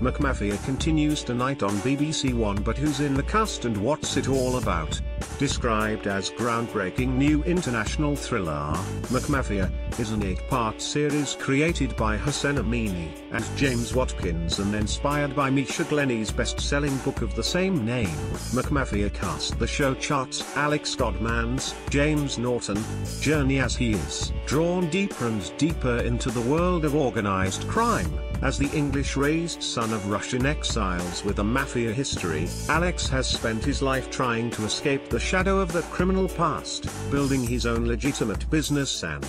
McMafia continues tonight on BBC One but who's in the cast and what's it all about? Described as groundbreaking new international thriller, McMafia is an eight-part series created by Hossein Amini and James Watkins and inspired by Misha Glenny's best-selling book of the same name. McMafia cast the show charts Alex Godman's James Norton journey as he is drawn deeper and deeper into the world of organized crime. As the English-raised son of Russian exiles with a mafia history, Alex has spent his life trying to escape the shadow of the criminal past, building his own legitimate business and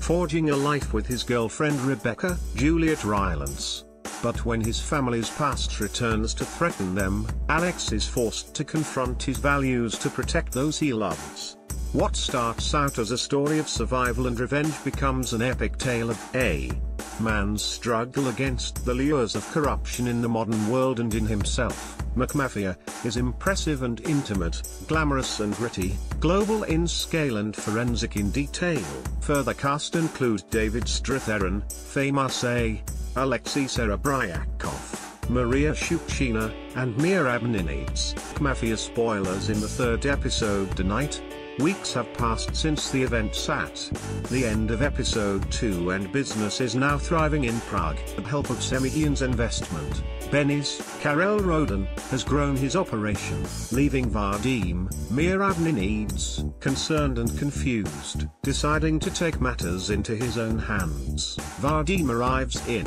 forging a life with his girlfriend Rebecca, Juliet Rylance. But when his family's past returns to threaten them, Alex is forced to confront his values to protect those he loves. What starts out as a story of survival and revenge becomes an epic tale of a man's struggle against the lures of corruption in the modern world and in himself. McMafia is impressive and intimate, glamorous and gritty, global in scale and forensic in detail. Further cast include David Strathairn, Faye Marsay, Alexei Serebryakov, Maria Shukshina, and Merab Ninidze. Mafia spoilers in the third episode tonight. Weeks have passed since the event sat. The end of episode 2 and business is now thriving in Prague. With help of Semiyon's investment, Benny's, Karel Roden, has grown his operation, leaving Vadim, Merab Ninidze, concerned and confused, deciding to take matters into his own hands. Vadim arrives in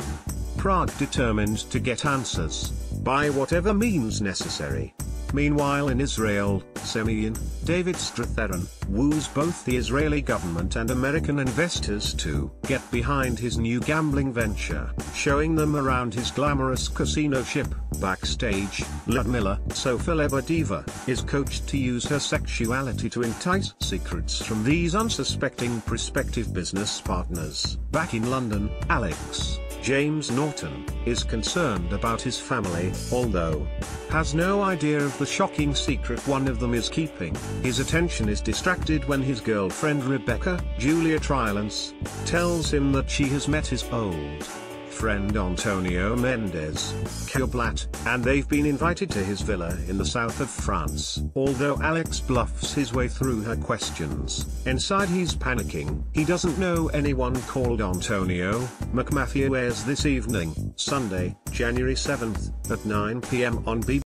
Prague determined to get answers, by whatever means necessary. Meanwhile in Israel, Semion, David Strathairn, woos both the Israeli government and American investors to get behind his new gambling venture, showing them around his glamorous casino ship. Backstage, Ludmilla, Sofia Lebedeva, is coached to use her sexuality to entice secrets from these unsuspecting prospective business partners. Back in London, Alex, James Norton, is concerned about his family, although has no idea of the shocking secret one of them is keeping. His attention is distracted when his girlfriend Rebecca, Juliet Rylance, tells him that she has met his old friend Antonio Mendez, Caio Blat, and they've been invited to his villa in the south of France. Although Alex bluffs his way through her questions, inside he's panicking. He doesn't know anyone called Antonio. McMafia airs this evening, Sunday, January 7th, at 9 p.m. on BBC.